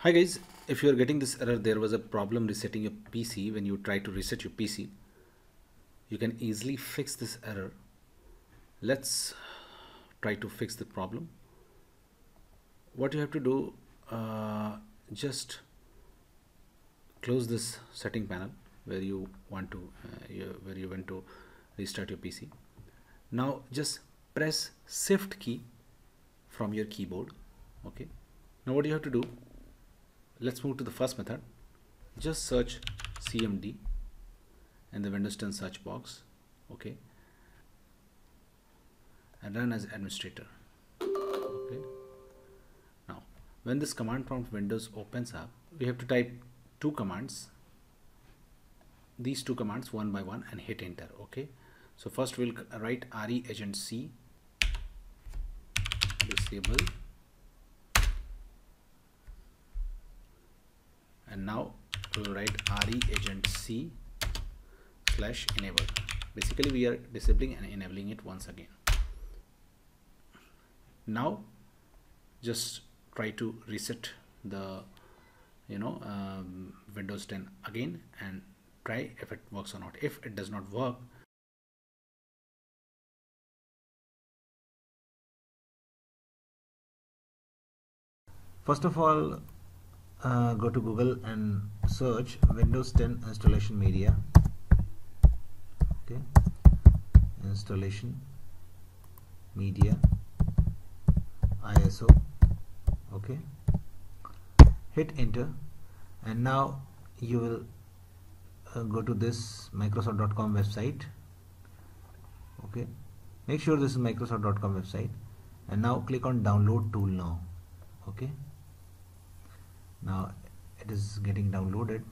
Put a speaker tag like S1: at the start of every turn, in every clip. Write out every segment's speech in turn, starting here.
S1: Hi guys, if you are getting this error, there was a problem resetting your PC when you try to reset your PC. You can easily fix this error. Let's try to fix the problem. What you have to do, uh, just close this setting panel where you want to, uh, you, where you want to restart your PC. Now just press shift key from your keyboard. Okay. Now what you have to do, let's move to the first method. Just search cmd in the windows 10 search box okay? And run as administrator okay? Now when this command prompt windows opens up we have to type two commands. These two commands one by one and hit enter okay? So first we'll write reagentc disable and now we will write re agent c slash enable. Basically we are disabling and enabling it once again. Now just try to reset the you know um, windows 10 again and try if it works or not. If it does not work
S2: first of all uh, go to Google and search Windows 10 installation media. Okay. Installation media ISO okay. Hit enter. And now you will uh, go to this microsoft.com website. Okay. Make sure this is microsoft.com website. And now click on download tool now. Okay now it is getting downloaded.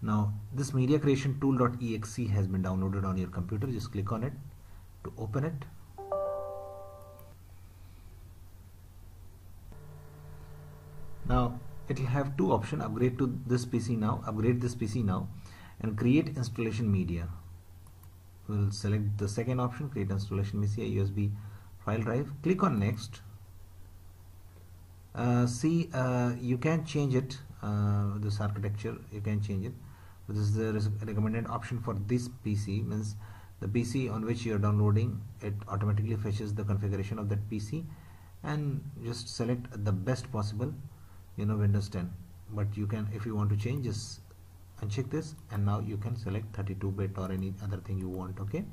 S2: Now this media creation tool.exe has been downloaded on your computer. Just click on it to open it. Now it will have two options. Upgrade to this PC now upgrade this PC now and create installation media. We'll select the second option create installation media USB file drive. Click on next see uh, you can change it uh, this architecture you can change it. This is the recommended option for this PC means the PC on which you are downloading it automatically fetches the configuration of that PC and just select the best possible you know Windows 10 but you can if you want to change just uncheck this and now you can select 32 bit or any other thing you want okay?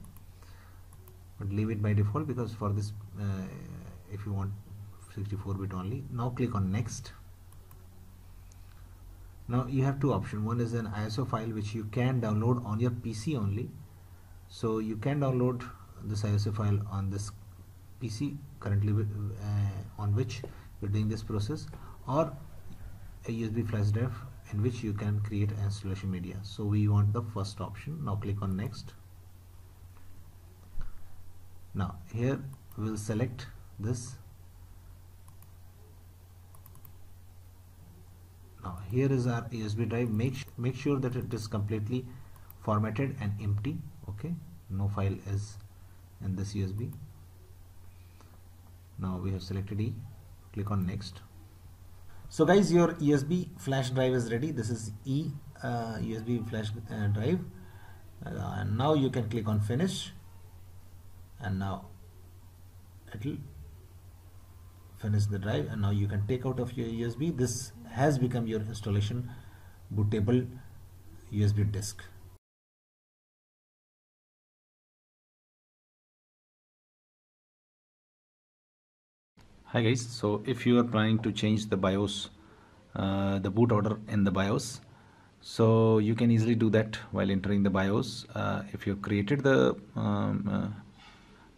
S2: But leave it by default because for this uh, if you want 64 bit only. Now click on next. Now you have two options. One is an ISO file which you can download on your PC only. So you can download this ISO file on this PC currently uh, on which you're doing this process or a USB flash drive in which you can create installation media. So we want the first option. Now click on next. Now here we'll select this now here is our USB drive. Make make sure that it is completely formatted and empty okay? No file is in this USB now we have selected E. Click on next. So guys your USB flash drive is ready. This is E uh, USB flash uh, drive. Uh, and now you can click on finish. And now it will finish the drive. And now you can take out of your USB this has become your installation bootable USB disk.
S1: Hi guys. So if you are planning to change the BIOS uh, the boot order in the BIOS so you can easily do that while entering the BIOS. Uh, if you created the um, uh,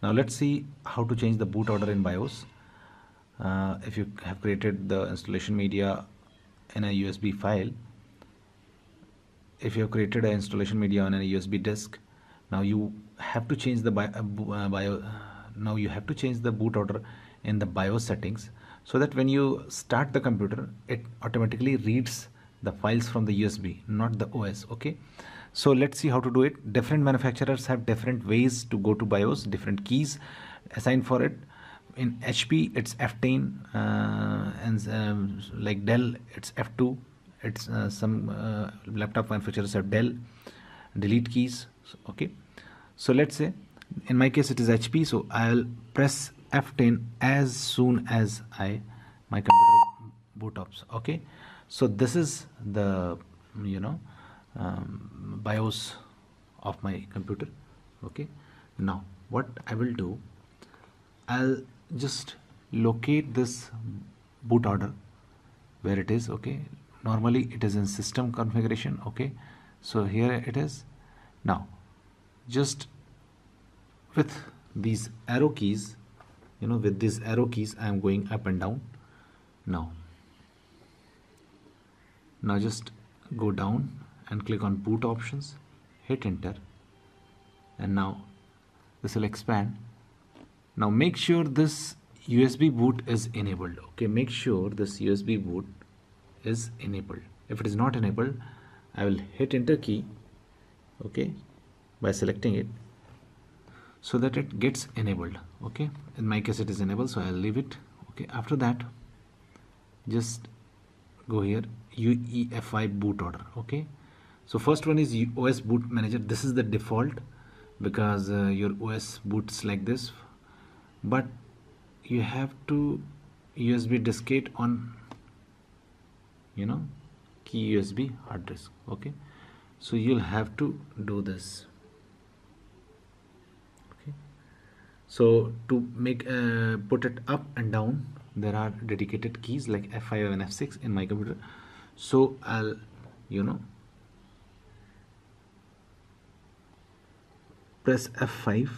S1: now let's see how to change the boot order in BIOS. Uh, if you have created the installation media in a USB file. If you have created an installation media on a USB disk now you have to change the bio, uh, bio now you have to change the boot order in the BIOS settings so that when you start the computer it automatically reads the files from the USB not the OS okay? So let's see how to do it. Different manufacturers have different ways to go to BIOS different keys assigned for it in HP it's F10 uh, and um, like Dell it's F2 it's uh, some uh, laptop manufacturers have Dell delete keys okay. So let's say in my case it is HP so I'll press F10 as soon as I my computer boot ups okay. So this is the you know um, BIOS of my computer okay. Now what I will do I'll just locate this boot order where it is okay? Normally it is in system configuration okay? So here it is. Now just with these arrow keys you know with these arrow keys I am going up and down. Now now just go down and click on boot options hit enter and now this will expand now make sure this USB boot is enabled okay? Make sure this USB boot is enabled. If it is not enabled I will hit enter key okay by selecting it so that it gets enabled okay? In my case it is enabled so I'll leave it okay? After that just go here UEFI boot order okay? So first one is OS boot manager. This is the default because uh, your OS boots like this but you have to USB diskette on you know key USB hard disk okay? So you'll have to do this okay? So to make uh, put it up and down there are dedicated keys like F5 and F6 in my computer. So I'll you know press F5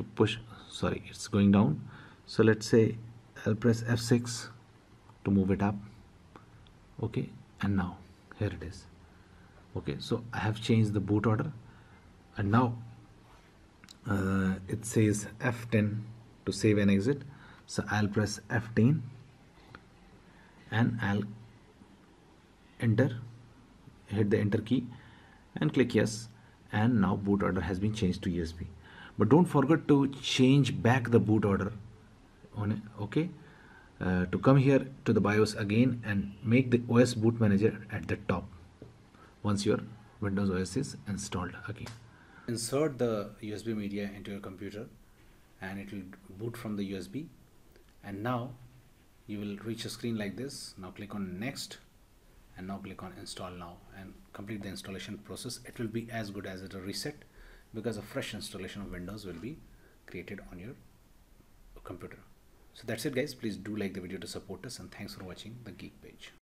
S1: to push sorry it's going down. So let's say I'll press F6 to move it up. Okay and now here it is. Okay so I have changed the boot order. And now uh, it says F10 to save and exit. So I'll press F10 and I'll enter hit the enter key and click yes. And now boot order has been changed to USB but don't forget to change back the boot order on okay? Uh, to come here to the BIOS again and make the OS boot manager at the top once your Windows OS is installed again. Insert the USB media into your computer and it will boot from the USB and now you will reach a screen like this. Now click on next and now click on install now and complete the installation process. It will be as good as it a reset because a fresh installation of Windows will be created on your computer. So that's it guys. Please do like the video to support us and thanks for watching the geek page